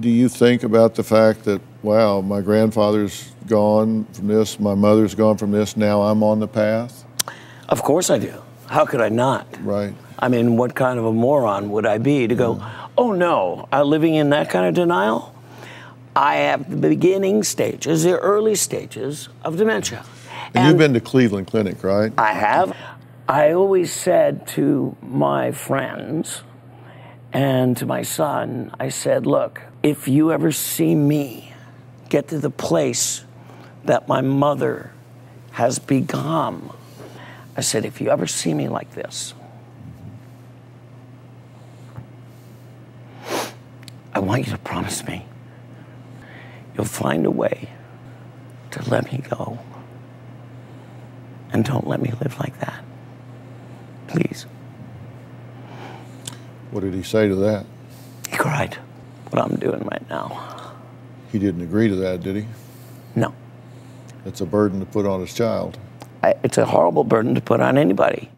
Do you think about the fact that, wow, my grandfather's gone from this, my mother's gone from this, now I'm on the path? Of course I do. How could I not? Right. I mean, what kind of a moron would I be to go, oh no, uh, living in that kind of denial? I have the beginning stages, the early stages of dementia. And, you've been to Cleveland Clinic, right? I have. I always said to my friends and to my son, I said, look, if you ever see me get to the place that my mother has become, I said, if you ever see me like this, I want you to promise me you'll find a way to let me go. And don't let me live like that. Please. What did he say to that? He cried. What I'm doing right now. He didn't agree to that, did he? No. It's a burden to put on his child. I, it's a horrible burden to put on anybody.